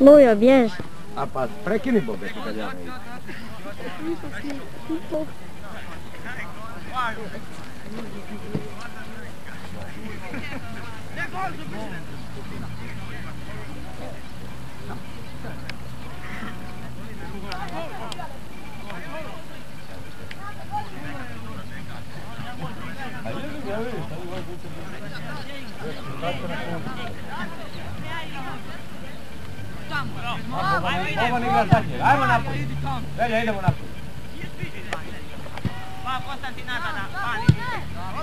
Lujo, bjež. A pa prekini Bobe kad ja ne idem. Boban igra zadnje, ajmo naprijed. Velja, idemo naprijed.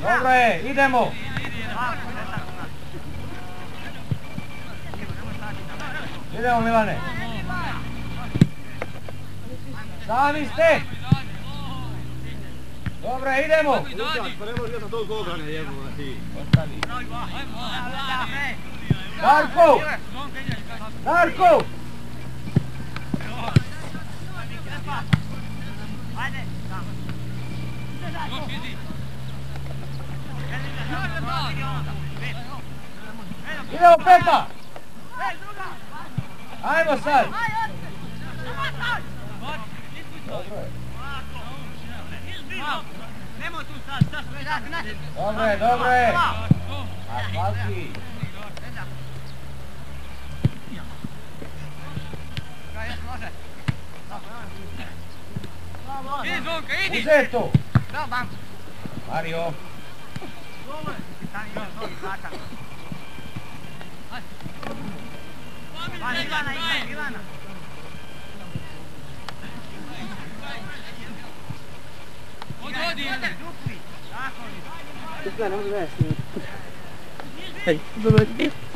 Dobro je, idemo. Idemo Milane. Sami ste. Dobro idemo. Ostani. Darko! Darko! Idemo peta! Ajmo sad! Dobro je. Dobro je, dobro je. A Slavki. Uzeto! Mario!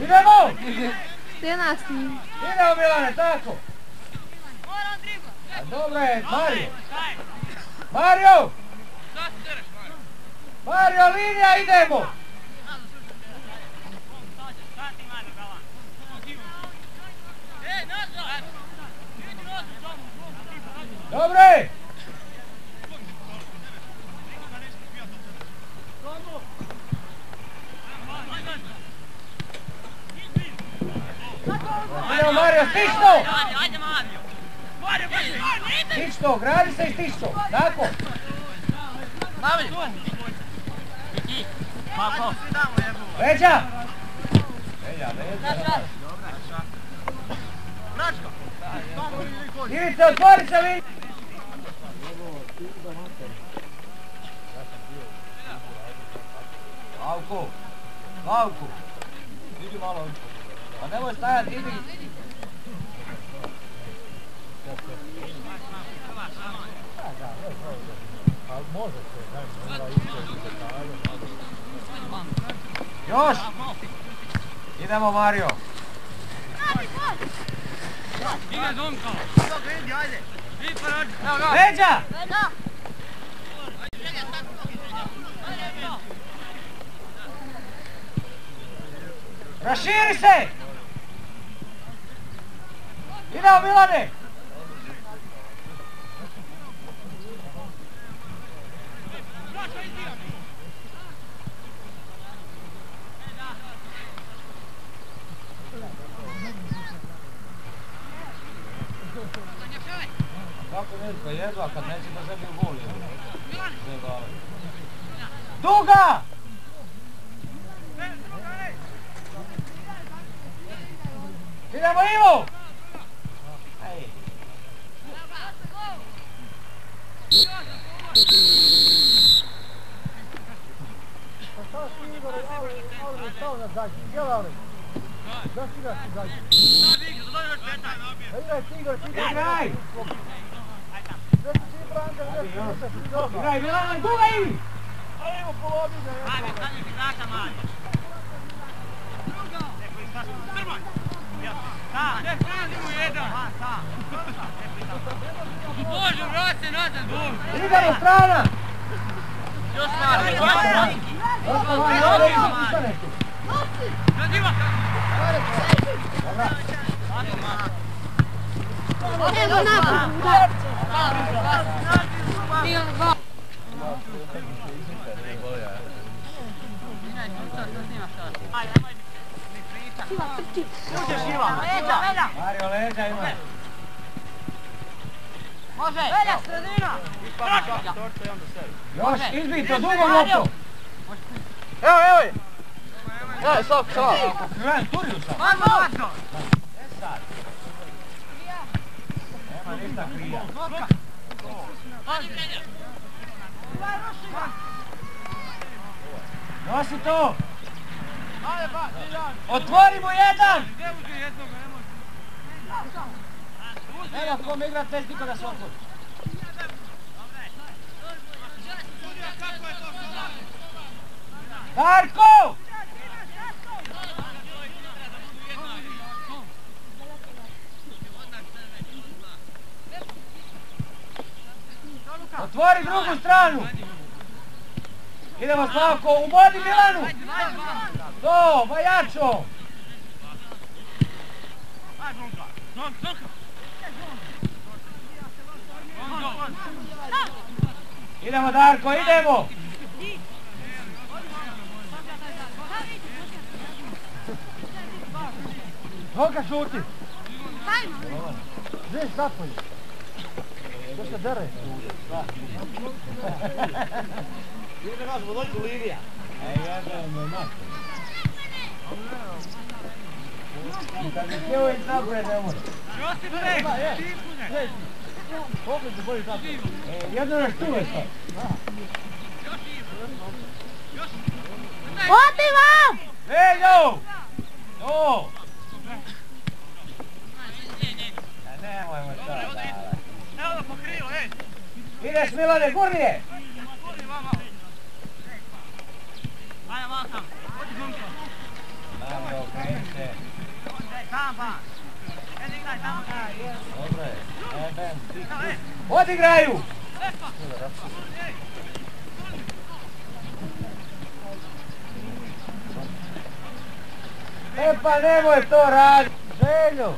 Idemo! Stena snim. Idemo Milane, tako! Je, Mario! Mario! Mario, linija, idemo! Dobro je! Idemo Mario, stično! Gradi se i stično, tako? Leđa! Leđa, leđa. Ivice, otvori se linija! Slavko, Slavko, idi malo, pa nemoj stajati, idi. Još! Idemo Mario! Leđa! Raširi se! Idemo Milane! Kako ne jedva, kad neće da zabiju gol Duga! Idemo Ivo! Ej. Igraj! Igraj, Milan, Duga Ivi! Bože, vrati se nazad, Bože! Idemo strana! Još malo, Osnovani, ovdje ispane tu. Nadiva! Evo napad. Uđe Šiva, leđa! Mario leđa ima. Može! Velja, sredina! Još izbito dugo loptu. Evo, evo je! Evo, stop, stop! Kren, turiju sam. Man, man! E sad. Nema ništa krija. Nosi to! Otvorimo jedan! Evo, kom igra bez niko da se otvori. Darko! Otvori drugu stranu! Idemo Slavko, ubodi Milanu! To, Vajačo! Idemo Darko, idemo! Noga šuti! Gdje zapolje? To se dere. Ide nas vodojku Livija. E, jedan je mak. Kad bi htio ići napred, ne može. Josip Bek! Opet se bolji tako. E, jedno na štule sad. Odi vam! Veljo! To! Nemojmo to davati. Evo da pokrio, ej! Ideš Milane, gurnije! Ajde, malo sam. Odi glumka. Dobro, okreni se. Tam. Edi, igraj tamo. Dobro je. E, ben. Evo, ej! Odigraju! E pa nemoj to raditi! Željo!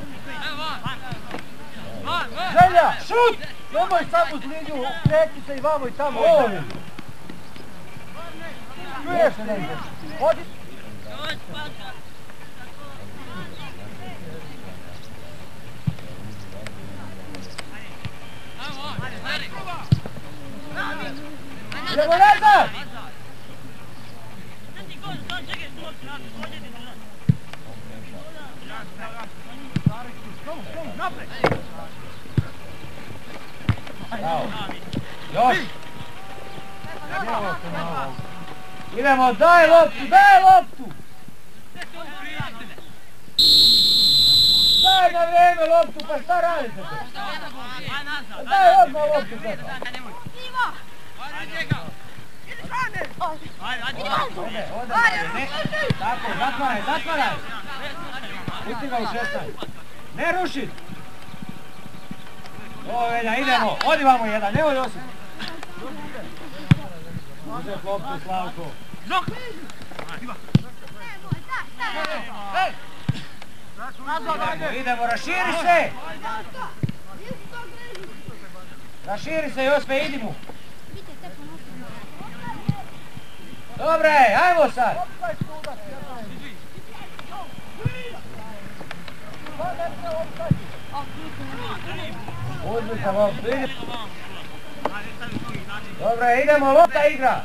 Želja! Šut! Nemoj samo uz liniju, kreti se i vamo i tamo. Ovi! Čuješ se negdje? Odi! Bravo. Još! Idemo, daj loptu, daj loptu! Daj na vrijeme loptu, pa šta radite? Daj odmah loptu, Pepa. Ode, ode, ne, tako, zatvaraj, zatvaraj! Pusti ga u 16. Ne ruši! O, Velja, idemo, odi vamo jedan, nemoj Josip. Uzet loptu, Slavko. Idemo, idemo, raširi se! Raširi se, Jospe, idi! Dobre, ajmo sad! Idi. Dobre, idemo, lopta igra!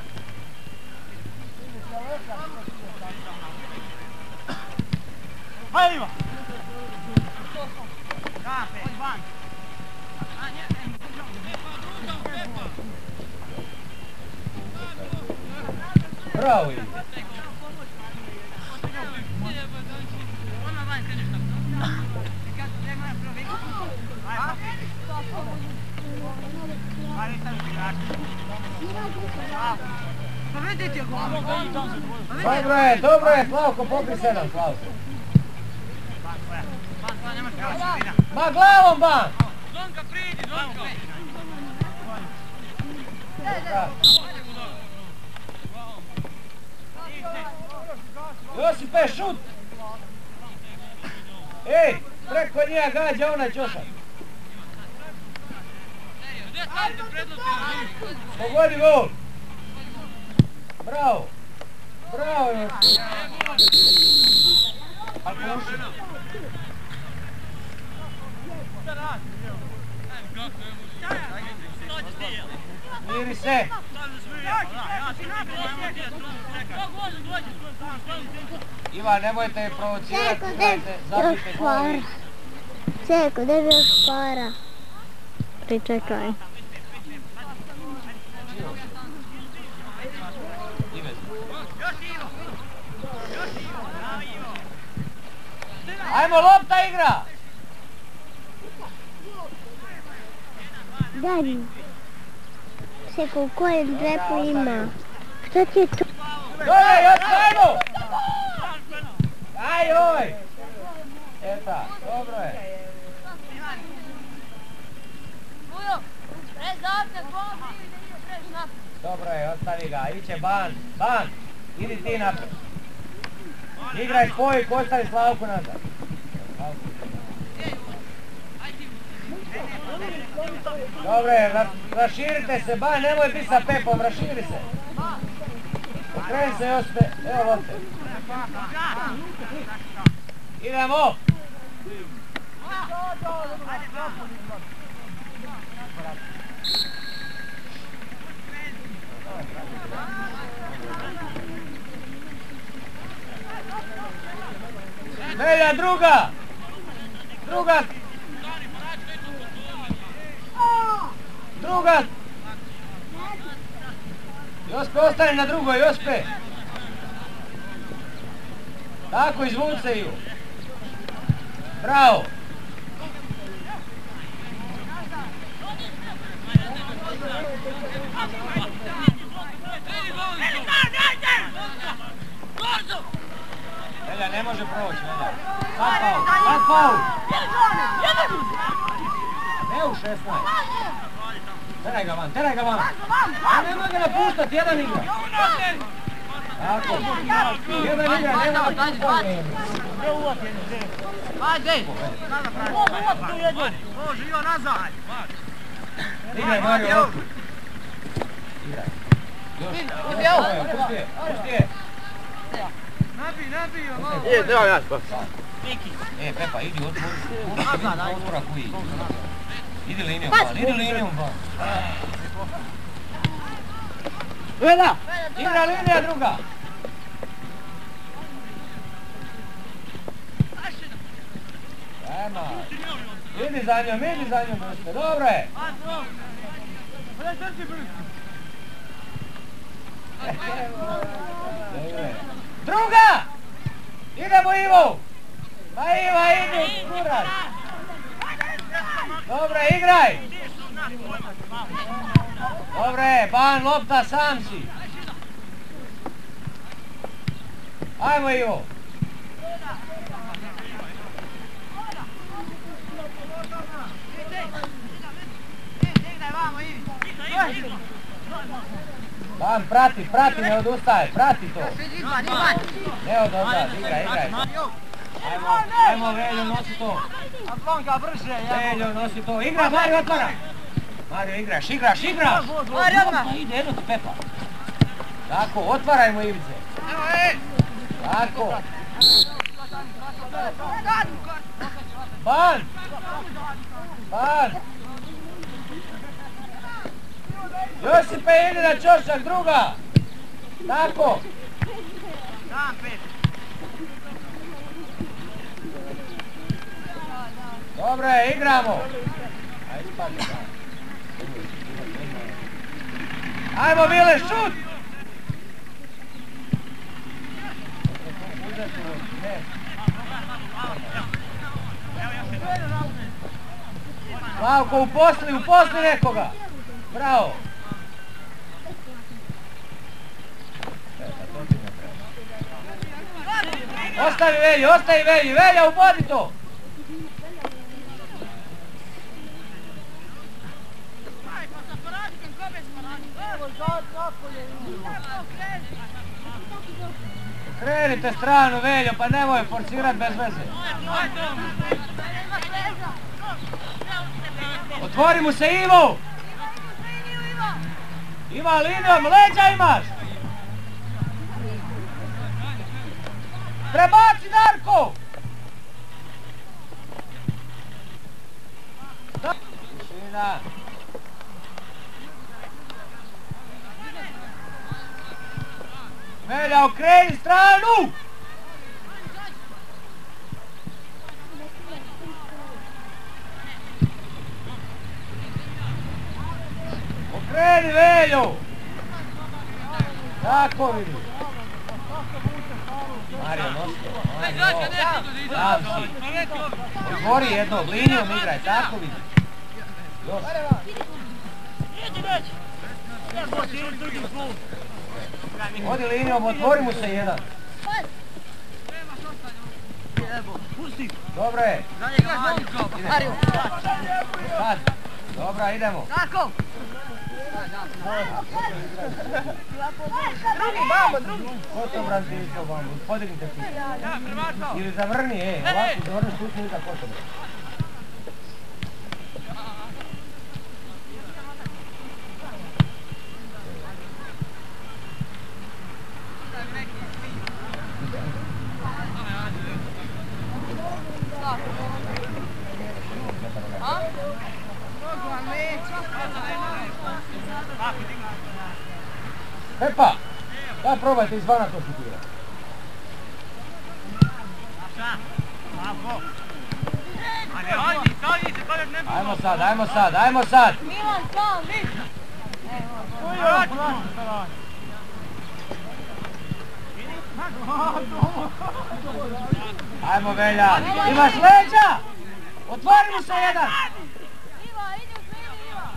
Hajde ima! Bravo ide. Dobro je, dobro je, Slavko, pokri se nam, Slavko. Ma glavom ban! Zonka, pridi, Zonka! Josipe, šut! Ej, preko njega gađa onaj čošak. Pogodi gol! Bravo! Bravo Josip! Pa puši. Miri se. Ivan, nemojte je provocirati, Čeko, gdje bi još para? Pričekaj. Ajmo, lopta igra! Daj mi. Čeko, u kojem džepu ima? Šta ti je to? Dole, još ajmo! Aj, oj! Eta, dobro je. Dobro je, ostavi ga, iće ban, ban! Idi ti napred. Igraj spojik, ostavi Slavku nazad. Dobro ra- raširite se, ban, nemoj biti sa Pepom, raširi se. Okreni se još pe, evo lopte. Idemo! Velja, druga! Druga! Druga! Jospe, ostani na drugoj, Jospe! Tako, izvuce ju! Bravo! Ne može proći, Velja. Sad faul, sad faul! Ne u 16. Teraj ga van, teraj ga van! A nemoj ga napuštati, jedan igra! Tako, jedan igra, nema napuštati. Igraj, Mario, loptu. Igraj. Još. Pusti je, pusti je. Je, treba ja pa. E, Pepa, idi, otvori. Otvora koji. Idi linijom van, idi linijom van. Vela! Igra linija druga. Ajma. Idi za njom, idi za njom, dobro je. Dobro je. Druga! Idemo Ivo! Ma Iva, idi, kurac! Dobro, igraj! Dobro je, ban, lopta, sam si! Ajmo Ivo! Ban, prati, prati, ne odustaj, prati to! Ne odustaj, igraj, igraj! Ajmo, ajmo Veljo, nosi to! Atlonka brže, Veljo, nosi to! Igra, Mario, otvara! Mario, igraš, igraš, igraš! Mario, odmah! Ide, jedno ti Pepa! Tako, otvarajmo Ivice! Tako! Ban! Ban! Josipe, idi na čošak, druga! Tako! Dobro je, igramo! Ajmo, Vile, šut! Slavko, uposli, uposli nekoga! Bravo! Ostavi Velji, ostavi Velji, Velja, ubodi to! Krenite stranu, Veljo, pa nemoj forcirat bez veze. Otvori mu se Ivo! Ima linijom, leđa imaš! Prebaci Darko! Tišina! Velja, okreni stranu! Okreni Veljo! Tako vidi. Mario, izađe. si. Jednog, linijom igraj, tako vidi. Još. Odi linijom, otvori mu se jedan. Dobro je. Sad. Dobra, idemo. Darko! Ko to bambu? Podignite ti. Ili zavrni, e, ovako zavrni šutni iza ko tebe. Pepa, daj probajte izvana to šutirati. Ne Ajmo sad, ajmo sad, ajmo sad. Milan, sam, vidi. Ajmo Velja, imaš leđa! Otvori mu se jedan! Iva, idi u krivi, Iva.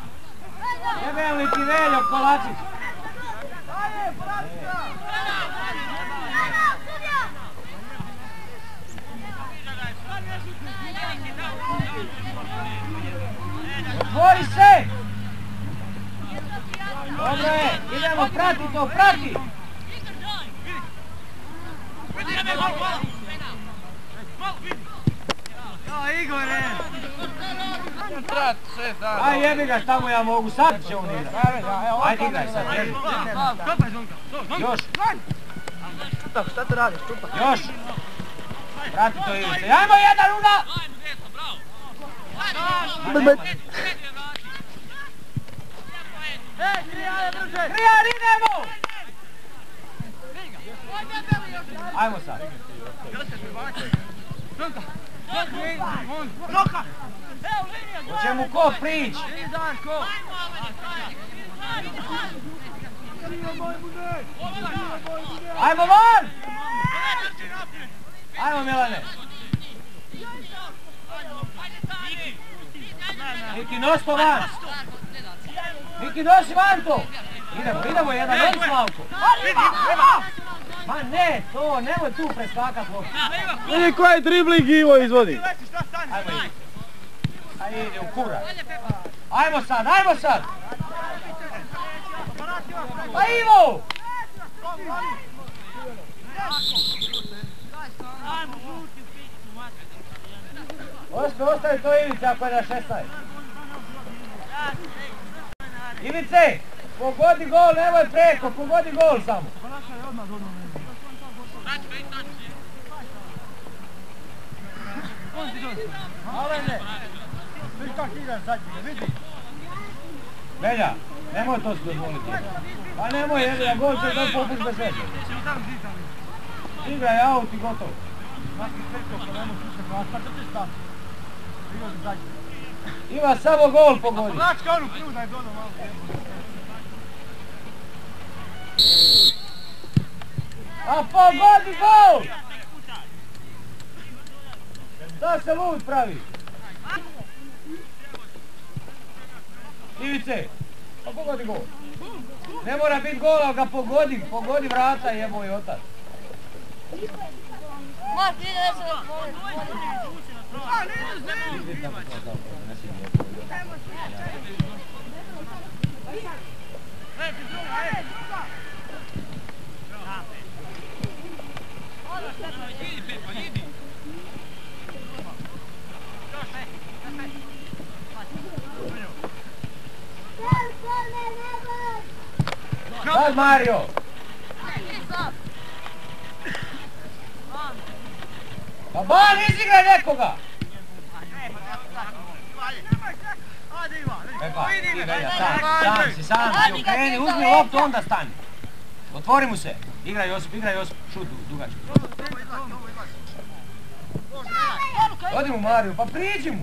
Jebem li ti Veljo, kolačić? Otvori se! Dobro je, idemo, prati to, prati! Ja, Igore! Aj jebi ga, tamo ja mogu, sad će on igrat. Ajde igraj sad, jebi. Još, Šta to radiš? Štupak. još! Prati to Ivice, ajmo jedan una! Idemo! Ajmo sad. Roka! Evo, linija, Hoće mu ko prić? Ajmo van! Ajmo Milane! Niki nos to van! Niki nosi van to! Idemo, idemo jedan, on Slavko! Ma ne, to, nemoj tu preskakat loptu. Vidi koji dribling Ivo izvodi. Ajmo ide u kura. Ajmo sad, ajmo sad! Pa Ivo! Osme, ostavi to Ivice ako je na 16. Ivice, pogodi gol, nemoj preko, pogodi gol samo. Alene, vidi kak igra zadnji, vidi. Velja, nemoj to si dozvoliti. Pa nemoj, jer ja gol će to popust bez veze. Igraj i gotovo. Se što ti zadnji. Ima samo gol pogodi. Značka onu krivu da je dono malo. A pogodi gol! Da se lud pravi. Ivice, pa pogodi gol. Ne mora biti gol, ali ga pogodi, pogodi vrata je moj otac. Mark, vidi da se otvori. Sad Mario! Pa ban izigraj nekoga! E pa, ti Velja, sam, sam si, sam si, okreni, uzmi loptu, onda stani. Otvori mu se. Igraj Josip, igraj Josip, šut du- dugački. Odi mu Mariju, pa priđi mu.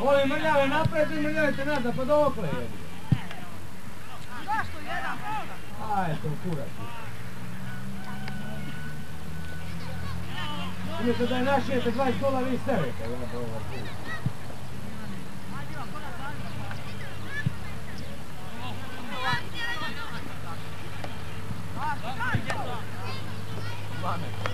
Ovi mrljave napred i mrljavite nazad, pa dokle je. Aj, to kurac. Umjesto da je našijete 20 kola, vi sterete. Ja,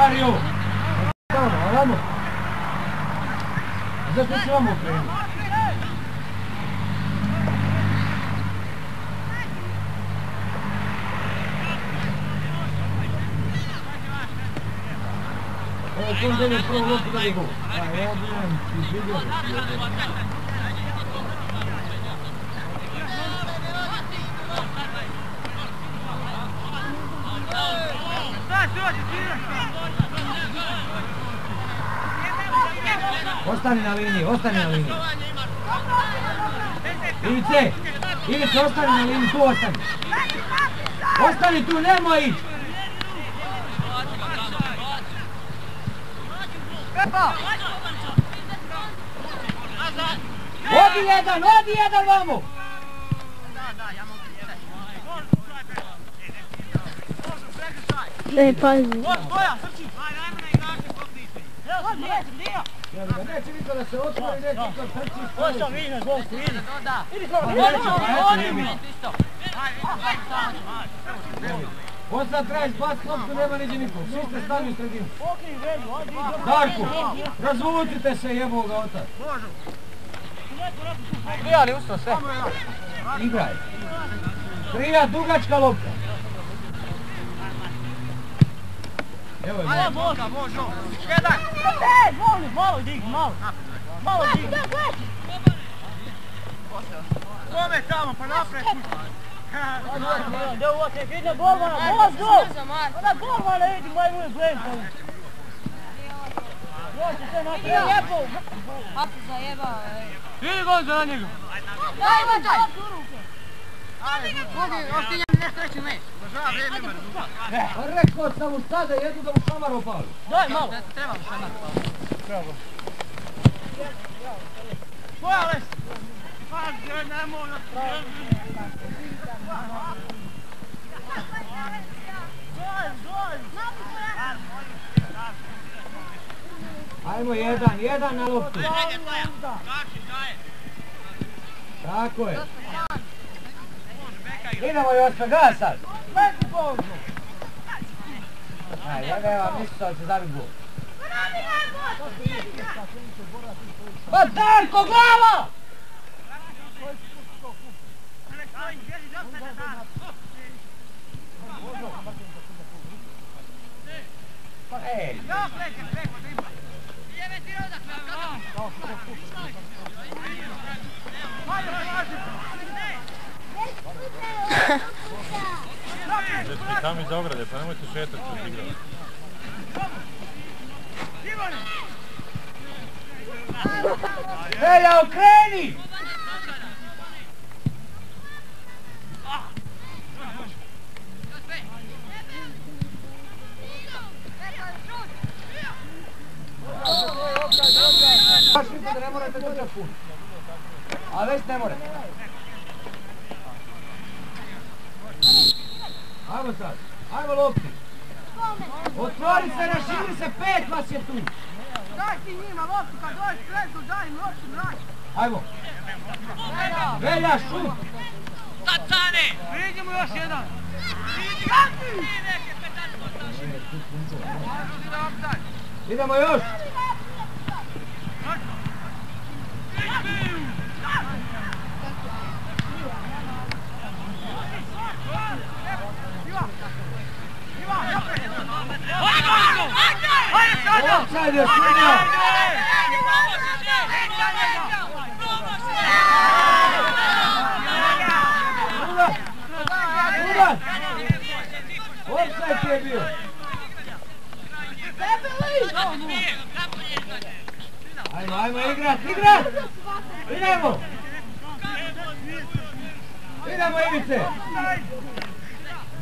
Mario! Vamo, vamo! Zašto se vamo okrenuti? Evo, tu ide prvo loptu da je gol. A, obijem, ti Ostani na liniji, ostani na liniji. Ivice, Ivice, ostani na liniji, tu ostani. Ostani tu, nemoj ići. Odi jedan, odi jedan vamo! E, pazi. Ja ga neće niko da se otvori, neće niko trči. Osam, vidi na gol, vidi. Vidi vidi, klopku, nema nikog. Svi ste stali u sredinu. Darko, razvucite se jebo ga otac. Prijali usto sve. Igraj. Krija dugačka lopta. Evo je Ajde, može, može. Jedan. E, molim, malo digni, malo. Malo digni. Kome tamo, pa napred. Da ovo te vidi golmana, mož gol! Ona golmana idi, moj moj Blenko. Može se napred. Lijepo. Vidi gol za njega. Pa rekao sam mu sada jedu da mu šamar opali. Daj malo. Koja les? Pa, nemoj na Gol, gol! Ajmo jedan, jedan na loptu. Tako je. Idemo Jospe, gas sad. Meti Božo! Aj, ja ga mislio da će zabiti gol. Pa Darko, glava! Ej, Idete Tamo iz ograde, pa nemojte šetati od igrava. Velja, okreni! Baš da ne morate to držati puno. A već ne morate. Ajmo sad, ajmo lopti. Otvori se, raširi se, pet vas je tu. Daj ti njima loptu, kad dođeš prezu, daj im loptu, mrak. Ajmo. Velja, šut. Sad Cane! Priđemo još jedan. Idemo još. Offside je. Drugan. Offside je bio. Ajmo, ajmo igrat, igrat! Idemo! Idemo Ivice!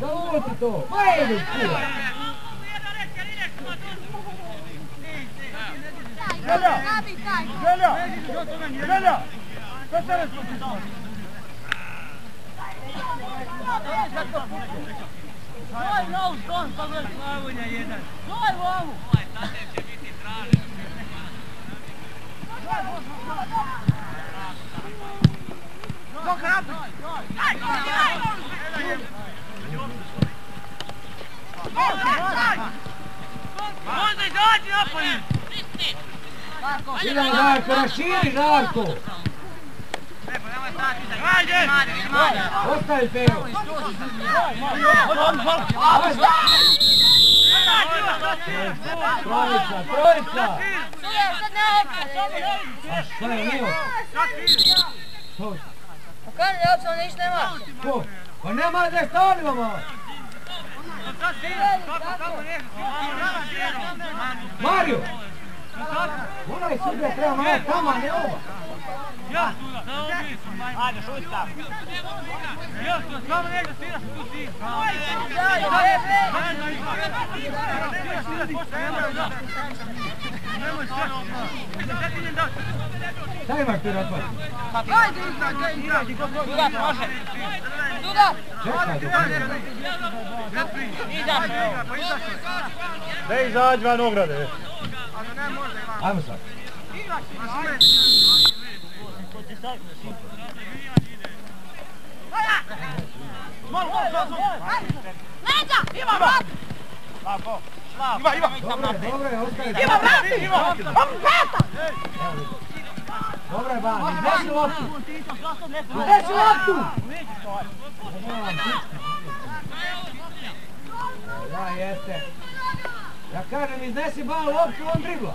Zavuti to! Ma Ivić, kuda! Želja! Želja! Što se reći? Daj na ovu ston, pa gledaj. Slavonja jedan. Daj u ovu. Dok rapi. Možda napolje! Idemo Darko, raširi Darko! Ajde! Ostavi Pero! Trojica, trojica! A šta je nije? Ko? Ko? Pa nema da stavljamo malo! Mario! Onaj sudija treba malo tamo, a ne ova! Ja, na ovom mjestu, majmo. Ajde, šuj tam. Ja, samo negdje sviraš tu ti. Nemoj sve. Sad idem da. Šta imaš ti razpad? Ajde, igraj, igraj. Duda, može. Čekaj, dok Da izađi van ograde. Ajmo sad. Ima, ima. Dobro je, ostaje. Ima vrati! Ima vrata! Dobro je, Ban, izdesi loptu! Izdesi loptu! Ja, jeste. Ja kažem, iznesi Ban loptu, on dribla.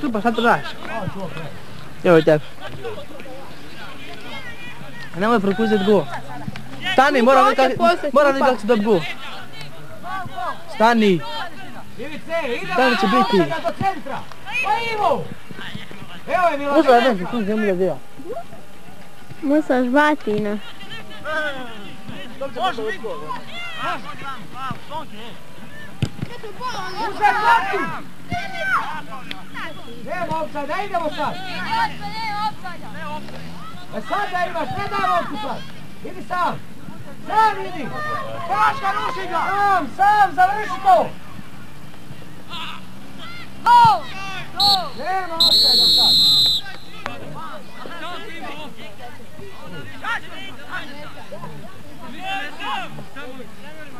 Tu pa sad to daš? Evo tebi. A nemoj propustiti go. Stani, moram vidjeti kako moram vidjeti kako se dobi go. Stani. Ivice, idemo! Da li će biti? Onda ga do centra! Pa Ivo! Evo je Milan. Ušla je nešto, tu se mu ga deo. Musa žbatina. Uzem loptu! Nema opsada, idemo sad! E sad da imaš, ne daj loptu sad! Idi sam! Sam idi! Paška, ruši ga! Sam, sam, završi to! Nema opsada sad!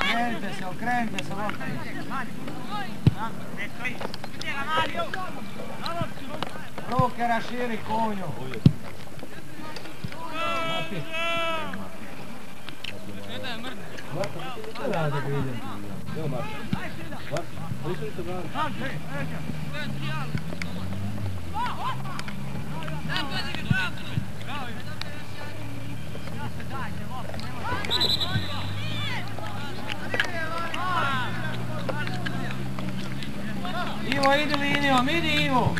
Okrenite se, okrenite se, Ruke raširi konju. Ivo, idi linijom, idi Ivo!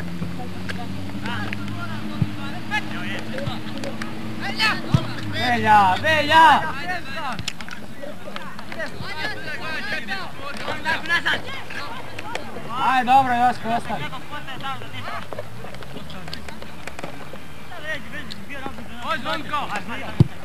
Velja, Velja! Aj, dobro, Josko, ostani. Oj, Zvonko!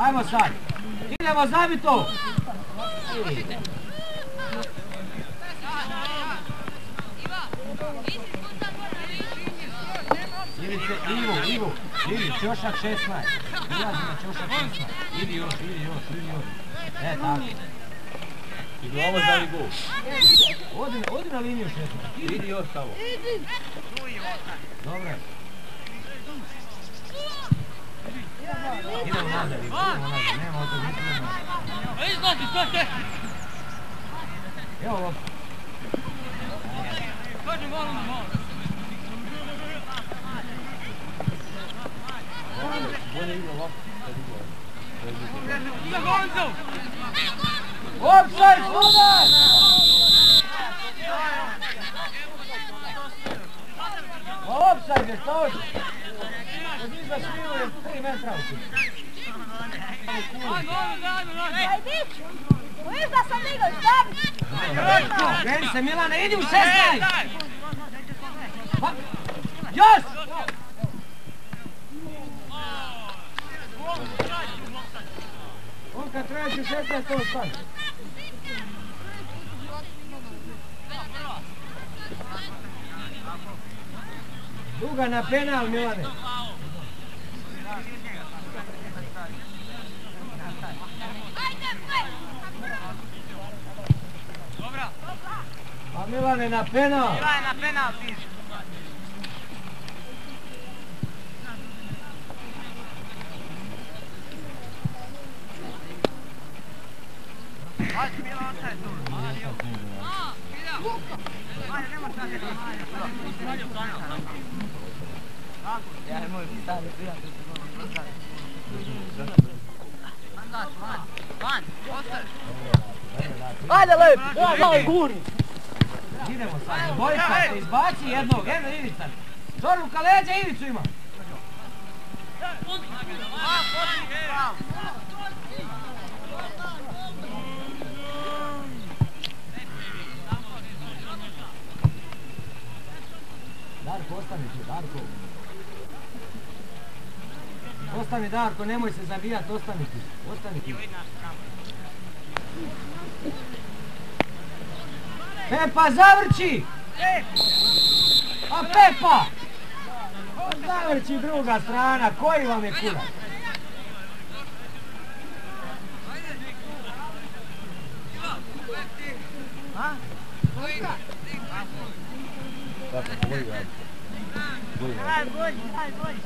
Ajmo sad. Idemo zabito. Ivice, Ivo, Ivo, Ivi, čošak 16. Ilazi na čošak 16. Idi još, idi još, idi još. E, tako. I glavo zavi gol. Odi, odi na liniju 16. Idi još tamo. Dobro nazad, Ivo, idemo nazad. Nema od toga, idemo nazad. Izlati, to te! Evo ovo. Kaži malo na malo. Bolje igra ovako. kad igra. Ide Gonzo! Offside, sudar! Offside je to. Kad izda smilu je 3 metra u Viš da sam digao, stavi! Kreni se Milane, idi u 16! Pa, Još! On kad traži u 16, to stane. Duga na penal, Milane. Dobra, A Milane na penal. bila je na penal, piše. Ajde, bila ostaje tu. Ajde, nemoj sad jedan. Ja, moj stari prijatelj. Van, van, van, ostaje. Ajde lep, malo gurni. Idemo sad, Bojka se izbaci jednog, eno Ivica. Zoruka leđa, Ivicu ima. Darko, ostani tu, Darko. Ostani Darko, nemoj se zabijat, ostani tu, ostani tu. Pepa, zavrći! A Pepa! Zavrći druga strana, koji vam je kurac? Tako, bolje radi. Bolji, bolji.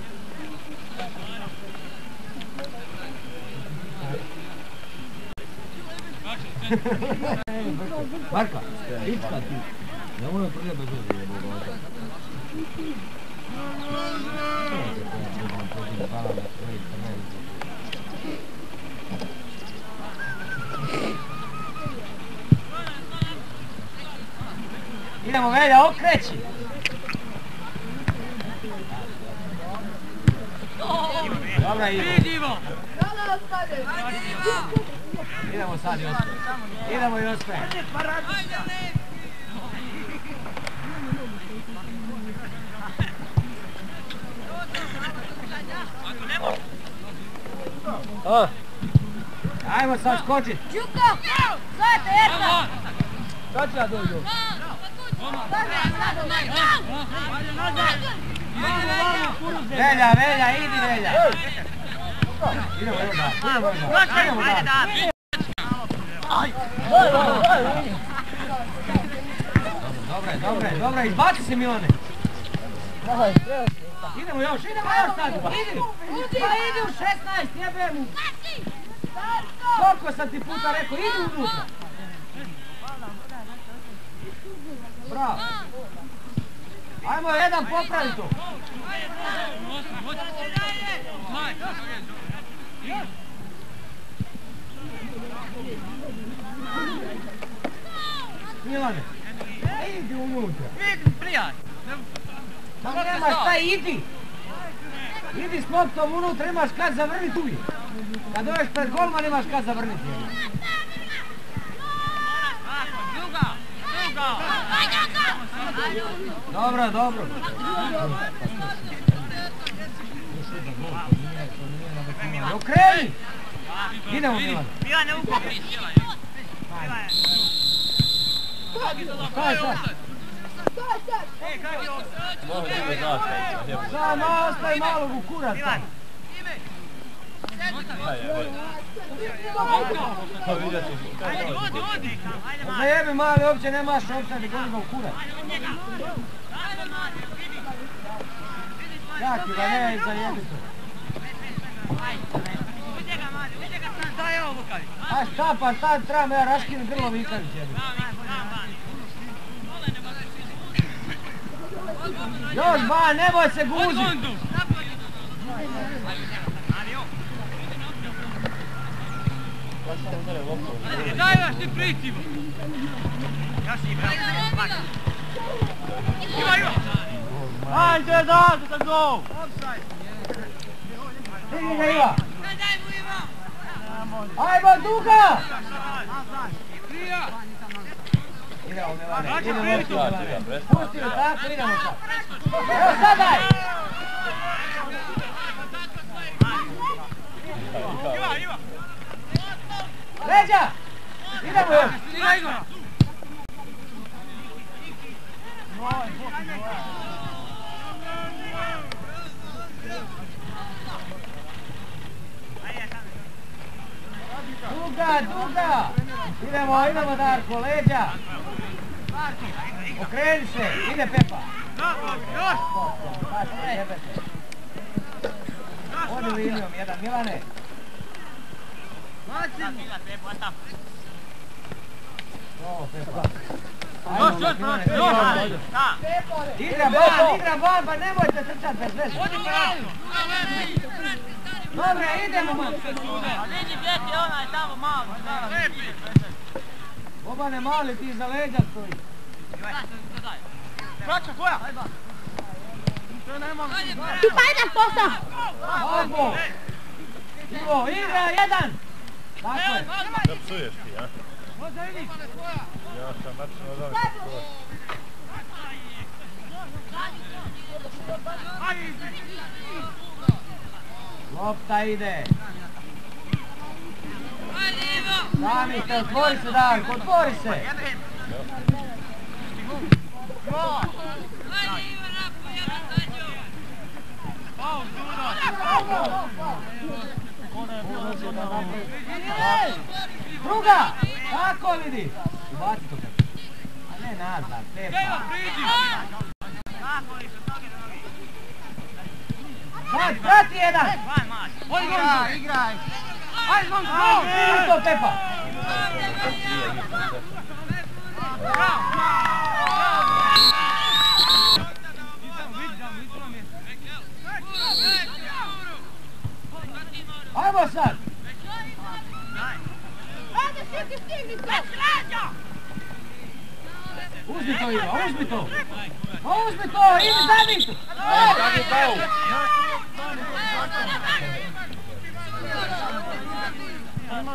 Marka, pička ti. Nemoj prljati bez veze jebogota. Idemo Velja, okreći! Dobra, idemo. Idimo! Idemo sad Jospe. Idemo Jospe. A, Ajmo sad skočit. Đuka! Zajte, Erta! kad ću ja dođu? Velja, Velja, idi Velja. Idemo. Idemo da. Da. Dobro je, dobro je, dobro je. Izbaci se Milane. Idemo još, idemo još sad. Idi. Pa idi u 16, jebe mu. Koliko sam ti puta rekao, idi unutra. Bravo. Ajmo jedan popravi to. Milane, idi unutra. Prijat! Pa nemaš šta, idi. Idi s loptom unutra, imaš kad zavrnit uvijek. Kad dođeš pred golma, nemaš kad zavrniti. Dobro, dobro. Okreni! Idemo Milan. Milane ukopri! Samo ostaje malog u kurac. Milan! Aj, aj, vidjet ćeš, kaj Ajde, je odi, odi! Ajde, mali! Zajebi mali, uopće nemaš opstane, goni ga u kurac. Čaki ga ne, zajebi to. Ujde ga, mali, ujde ga sam, daj ovo, Lukavi! A šta pa sad trebam ja raskinu grlo Vikavić jebi. Još ba, nemoj se. Sekundu! Daj vas ti pricimo! Ja si igram, Ima, ima! Ajde, da, da go! Vidi ga Iva. Ajmo Duga! Idemo Milane! Leđa! Idemo Igor! Duga, Duga! Idemo, idemo Darko, leđa! Okreni se, ide Pepa! Još! Pa se jebete. Odi linijom jedan, Milane. O, Pepa. Još, još, Milane, još! Milane. Da! Igra ban, pa nemojte trčati bez veze. Odi pravo! Dobre, idemo. A vidi gdje ti je onaj tamo malo, Bobane mali, ti iza leđa stoji. Braća tvoja! Tu pa jedan posto! Bravo! Ivo, igra, jedan! Tako je. Da psuješ ti, a? Ja sam bačno od ovih što Lopta ide. Sami ste, otvori se Darko, otvori se. Druga! Tako vidi! Ubaci to kako. A ne nazad, Pepa. Sad, prati jedan! Odi gol! Igraj! Ajde, gol, gol! Vidi to, Pepa! Ajmo sad! Uzmi to Ivo, uzmi to! Uzmi to, idi zadnji! Ajmo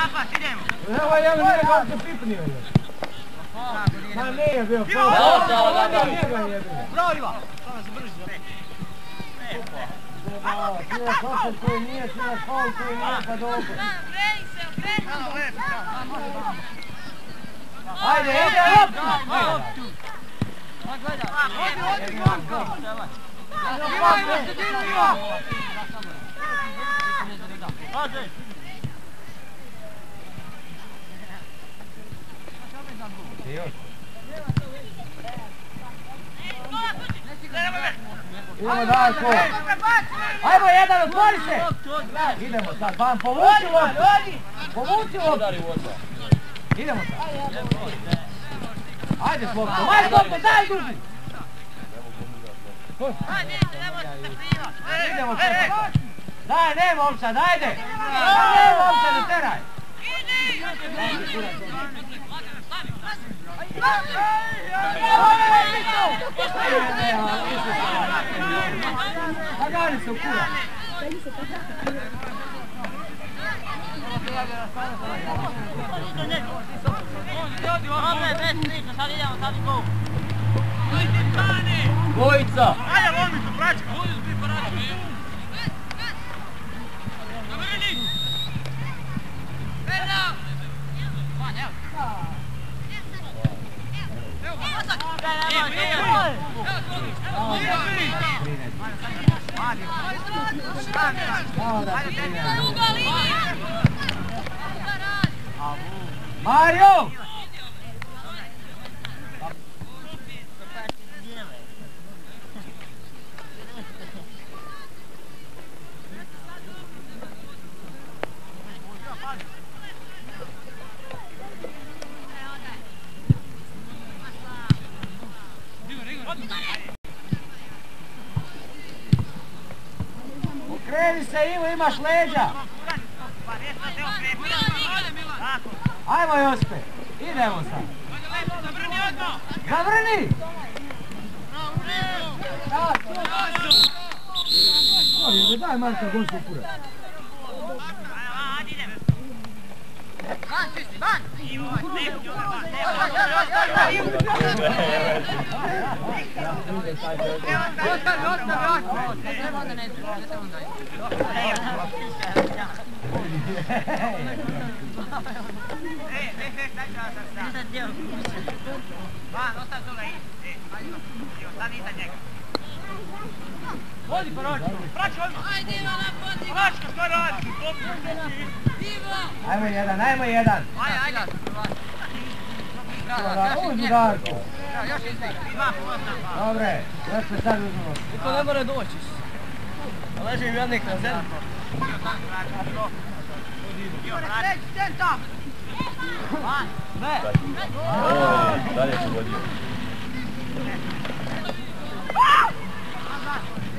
napad, idemo. Evo ja nije kako se pipnio. Ma nije bio. Bravo Iva! Da, ti je faul koji nije, ti je faul koji nije, pa dobro. Ajde, ide, op! Idemo Darko! Ajmo jedan, otvori se! Idemo sad, van, povuci loptu! Povuci loptu! Idemo sad! Ajde s loptom, ajde loptom, daj duži! Idemo sad! Daj, nema offside, ajde! Nema offside, ne teraj! Pagani se u kura! Dvojica! Ajde, lomi tu, pračka. Mario! Okreni se Ivo, imaš leđa! Ajmo Jospe, idemo sad! Zavrni! Oj, daj Marka Ma non sta solo lì, eh, aiuto, io sta lì, sta lì. Vodi Paračko, Paračko odmah. Ajde Ivana, vodi. Paračko, Paračko, Ajmo jedan, ajmo jedan! Ajde, ajde. Uzmi Darko! Dva puta. Dobre, još se sad uzmemo. Niko ne mora doći. Ležim jadnik na zemlji. Dalje se vodio.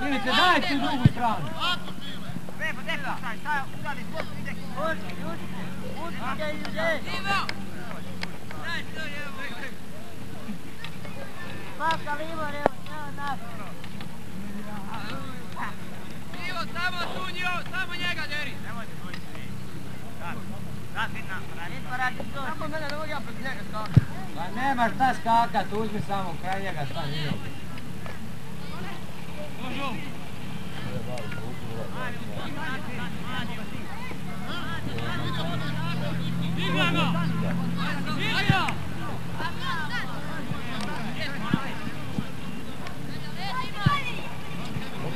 Vidite, daj tu drugu stranu. Pa nema šta skakat, uzmi samo kraj njega šta nije.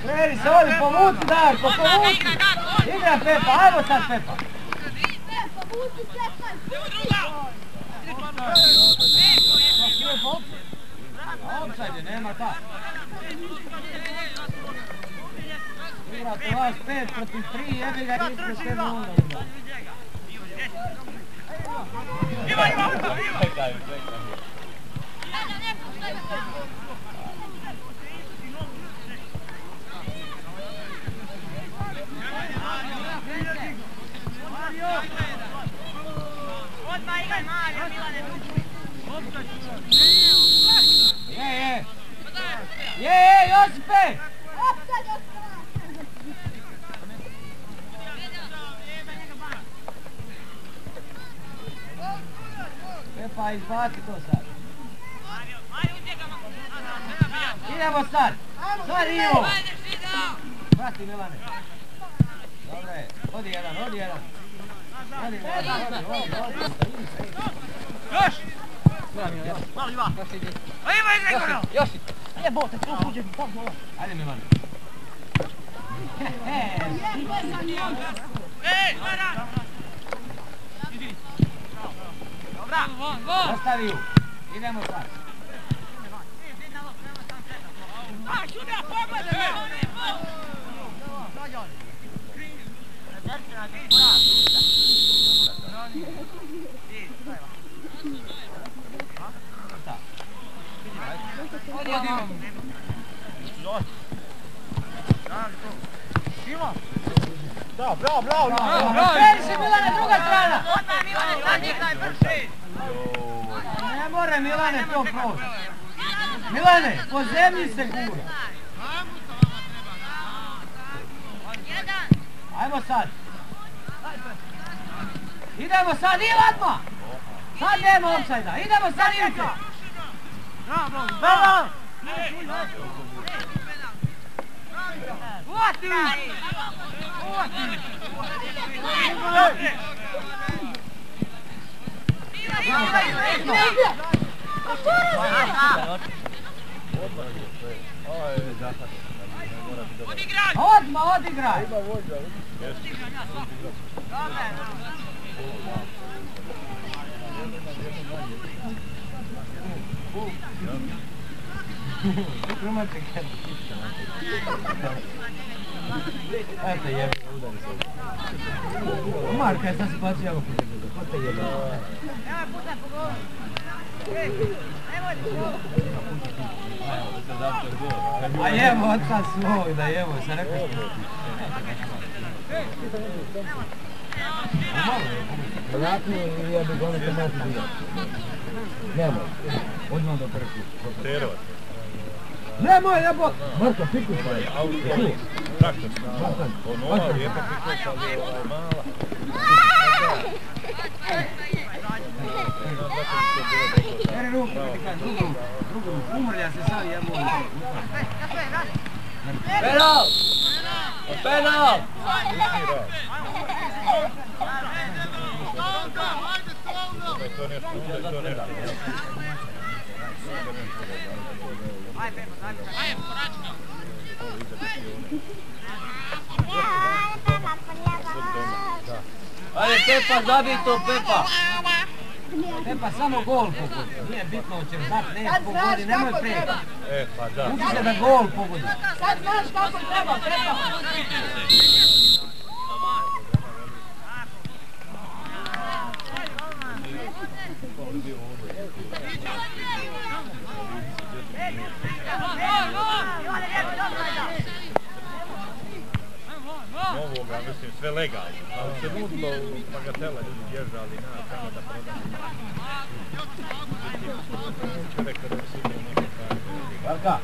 Kreni se ovdje, povuci Darko, povuci! Igra Pepa, ajmo sad Pepa! Offside je, nema ta. Igrate vas pet protiv tri, jebi ga ispred sve nula. Je, je! Je, je, Josipe! Pepa, izbaci to sad. Idemo sad! Sad Ivo! Vrati Milane. Dobre, odi jedan, odi jedan. Odi, odi, odi, odi. Još! Malo Iva! A ima igra gol! Josip! Jebote, tu uđe mi, tam dole. Ajde Milane. Ej, Mara! Dobra! Gol! Ostavi ju. Idemo sad. A, šuda, pogledaj! Bravo, bravo, bravo! Kreni se Milane, druga strana! Odmah Milane, sad igraj brže! Ne more Milane to proći. Milane, po zemlji se gura. Ajmo sad. Idemo sad, Ivatma! Sad nema offside-a, idemo sad Ivice! Bravo, bravo! Uvati! Uvati! Odmah odigraj! Eto jebe, udari se. Marka je sad se bacio jako pogledaj. Ko te jebe? A jebo oca svoj, da jebo, sam rekao što Vratno i ja bih ono tomati bio. Nemoj, odmah do prku. Terovac. Nemoj jebo! Marko, pikuj pa je. Auto, traktor. Ono lijepa piknica, ali ovaj mala. Eri ruku, drugu, drugu, umrlja se sad jebo. Penal! Penal! To nešto, da je to nešto. Ajde Pepa, zabij to Pepa! Ne pa samo gol pogodi, nije bitno hoće li dat, ne pogodi, nemoj prijeti. E, pa da. Uči se da gol pogodi. Sad znaš kako treba, treba! Novoga, mislim, sve legalno. Ali se nudilo u bagatela, ljudi bježali na tamo da prodaju. Rekao da se karte. Varka!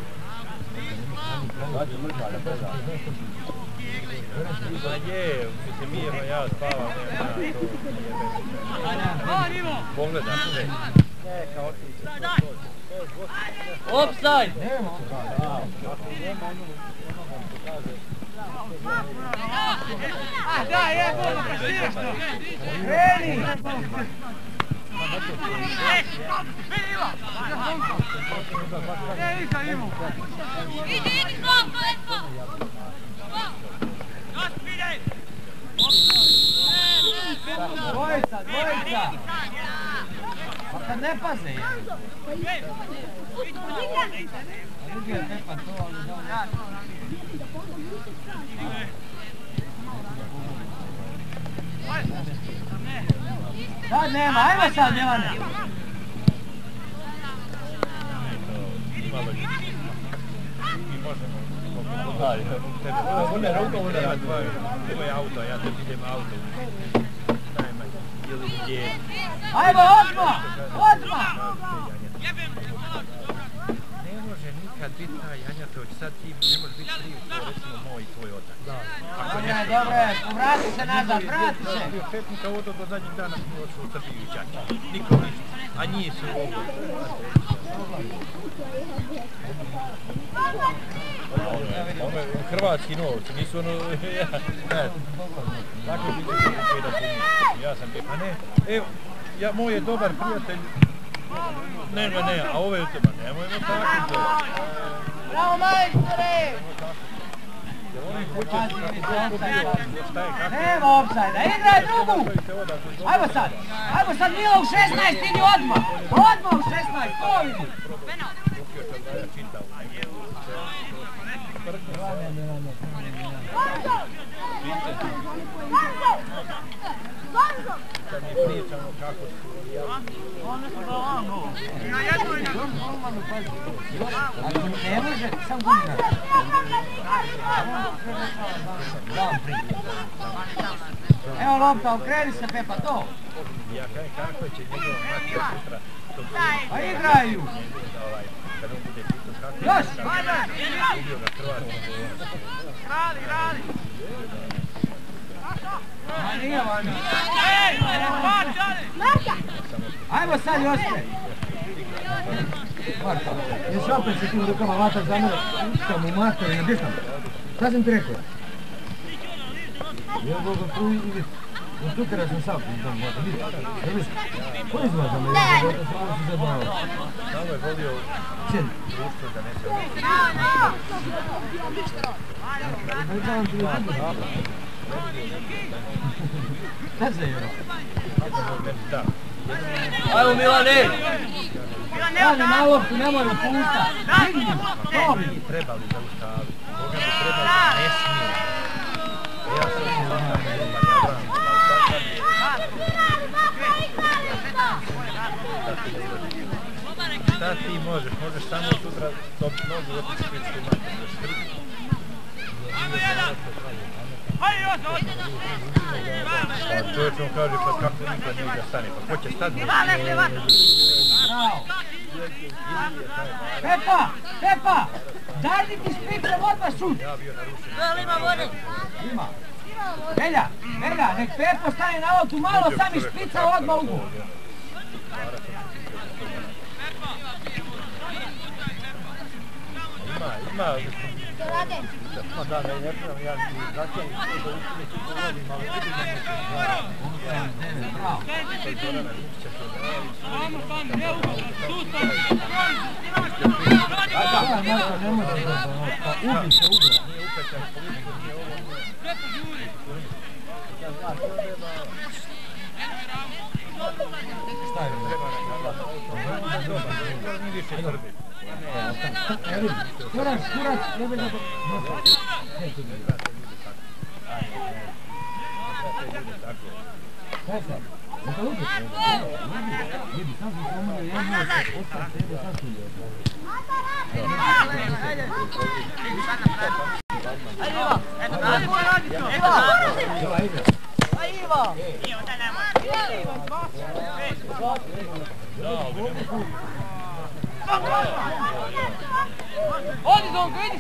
Mrtva da peda. Pa je, mislim, Mirno, ja spavam, nema to. jebe. Nivo! Pogledam sve. Neka otiče. Offside! Nema. A, daj, je, bolno, pa štiraš to. Kreni! E, Iza imu. Dvojica, dvojica! Pa kad ne paze. Sad nema, ajmo sad Milane! Imalo je. Auto, ja idem gdje. Ajmo, odmah! Odmah! Nikad biti ta janjatović, sad ti ne može biti kriv, to je recimo moj i tvoj otac. Ako Dobro je, dobro je, vrati se nazad, vrati se! Bio petnika odo do zadnjeg dana smo ošli u Srbiju i Čača. Niko ništa. A njih su ovo. Je hrvatski novci, nisu ono, ja, ne, tako bi se da se Ja sam bio, pa ne, evo, ja, moj je dobar prijatelj, ne, ne, ne, a ove je to, ma nemojmo tako to. Bravo, majstore! Oni kako bio, šta je, kako. Nema igraj drugu! Ajmo sad, ajmo sad Milo u 16, idi odmah! Odmah u 16, to vidi! Kad mi pričamo kako su, ja, Ali ne može, sam prije. Evo lopta, okreni se Pepa, to! ja kažem kako će njegova matka sutra Pa igraju! da ovaj, kad on bude pitao kako Još! je ga Hrvatski. Ma nije čali. Ajmo sad Jospe! Marko, jesi opet se tim rukama vata za mene? Šta mu mater, ne biš Šta sam ti rekao? Ja Boga tu ide. Od tukara sam sam da možda vidi. Da vidiš? Ko izgleda me? Ja sam se zabavao. Malo je volio Sjedi. društvo da ne se ti Šta se je? Da. Ajmo Milane! Kaže na loptu, nemoj u pusta. Digni, to vidi. Trebali zaustaviti. Boga bi trebali, ne smije. Ja sam se znam da je manjavran, ali Šta ti možeš? Možeš samo sutra dobiti nogu opet špičku mater. da štrbi. Pa čovječ on kaže pa kako niko ne da stane. Pa ko će stati? Bravo. Pepa, Pepa, daj mi ti špice odmah šut. Ja bio narušen. Ima. Velja, Velja, nek Pepo stane na loptu malo, sam i špica odmah u gol. Ima, ima. Ma da, trebam, ja da da Bravo. Ne. Da, da pa nije ovo, se. Sad su slomili jednu, ostao sebe, sad su ljudi. Evo, igra. Odi Zonko, idi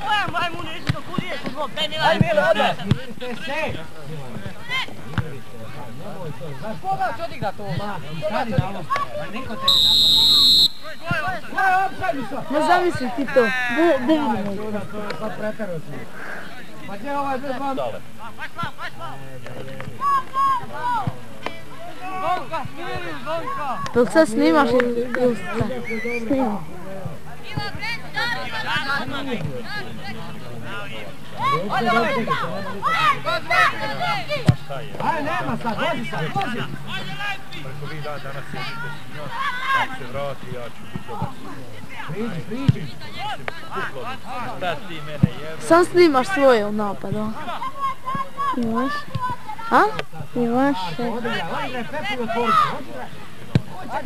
sam, leđa! Tu je gol! Marko! Evo ja, Aj Mile, odmah! Idite se! Znaš koga će odigrat ovo? Stani na ovo. Pa niko te napada. Je? Ma zamisli ti to. Da, da vidimo. To je sad. Pa gdje je ovaj bez van? Dale. Zvonka, smiri, Zvonka! Dok sad snimaš ili ili Sam snimaš svoje napad, a? Imaš? A? Imaš?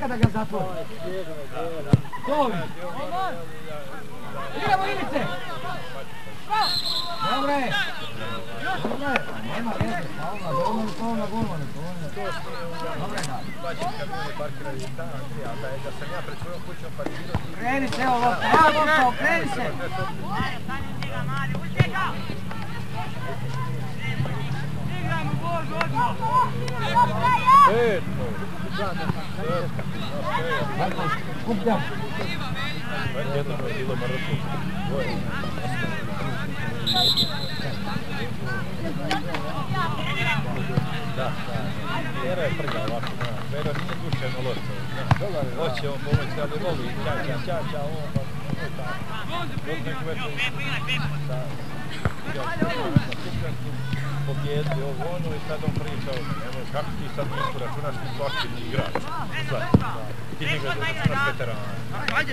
Da ga zatvori? Idemo Ivice! Dobro je! Dobro je, pa nema veze, stalo na golmanu, stalo na golmanu, to je... Dobro je, da. Da sam ja pred svojom kućom parkirao ti... Kreni se, evo lopta, evo lopta, okreni se! Igrajmo Bož odmah! Pet, no. Dakle, skupljam. Već jednom je bilo mrtvo. Dvoje. Da, da. Vero je prga ovako, da. Vero nije duševno loše. Hoće on pomoći, ali voli. Ča, ča, ča, ča, on pa... to je tako. Dok neku vetu... Da. Pobjedi ovo ono i sad on priča, evo kako ti sad nisku računaš ti svaki igrač. Sad, ti njega računaš veterana. Idi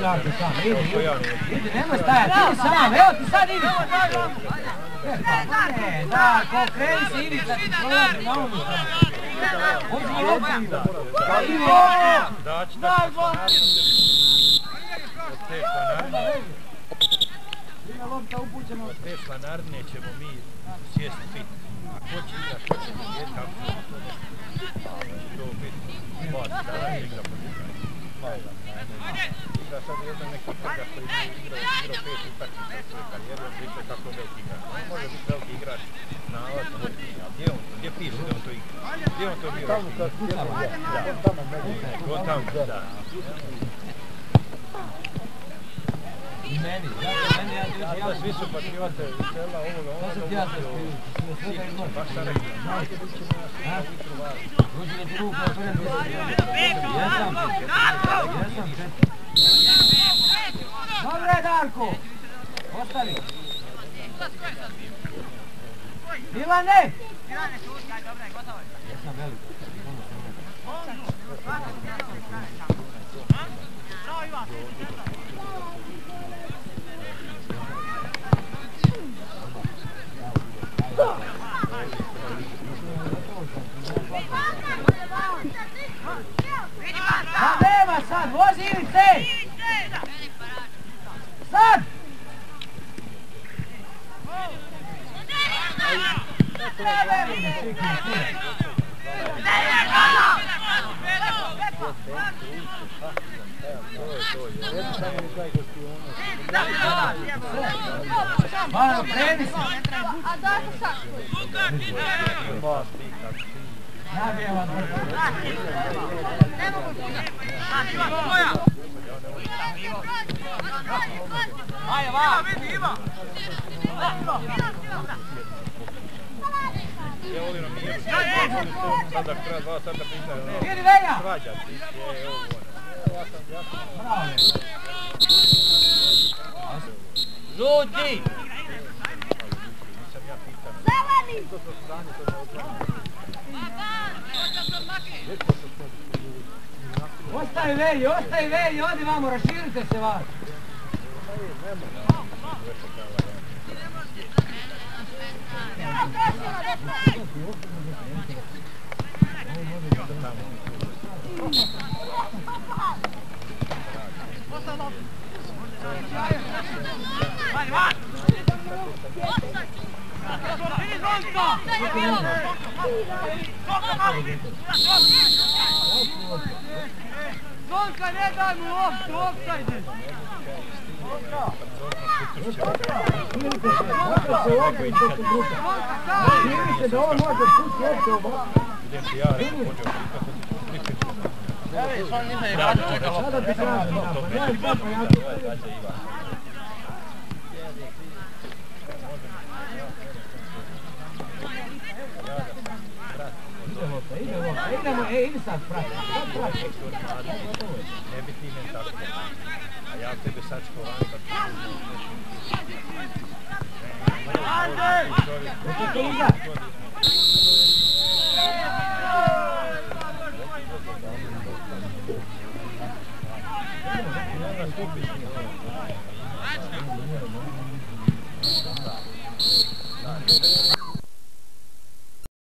Darko sam, idi, Evo, idi. Idi, nemoj stajati, idi sam, evo ti sad idi. E, pa ne, Darko, kreni se, Ivica ti prolazi na umu. Uzmi loptu. Ivo! Daći da se. Od te Ima lopta upućena. od te članarine ćemo mi sjest fit. A ko će igrat, ko će vidjeti kako će to nešto. To biti. Mlad, dana igra po Igra sad jedan neki prga koji nije igrao, igrao pet utakmica u svojoj karijeri, on kako veliki igrač. On može biti veliki igrač na alat, a gdje on to, gdje piše da on to igra? Gdje on to bira? Tamo kad kucamo, da. On tamo, da. I meni, meni ja ti Ja, svi su iz sela, ovoga, To onoga, sam ja uvijek, zaspio, svega izgleda. baš sam rekao, znate, bit ćemo na svima ujutru važni. Dođi da ti ruku otvorim da se Jesam, jesam, četiri. Dobro je, Darko! Jesam velik. Sad sad, vozi Ivice! Sad! Mano, premi se! Vidi Venja! svađa ti se, je, Žuti! Pitan. Ostaje Velji, ostaje Velji, odi vamo, raširite se vas. Vidi Zonka! Ne daj mu loptu! Zonka, stavi! Vidite da on može pusti uopće u bok. Idem ti ja, da. Sada ti tražim napad. Ja i papa, ja ću. Idemo, pa, idemo, pa, idemo, e, idi sad, prati, sad prati. Ne bi ti ne tako. A ja tebe sačkao vani pa Hoćete iza? Da,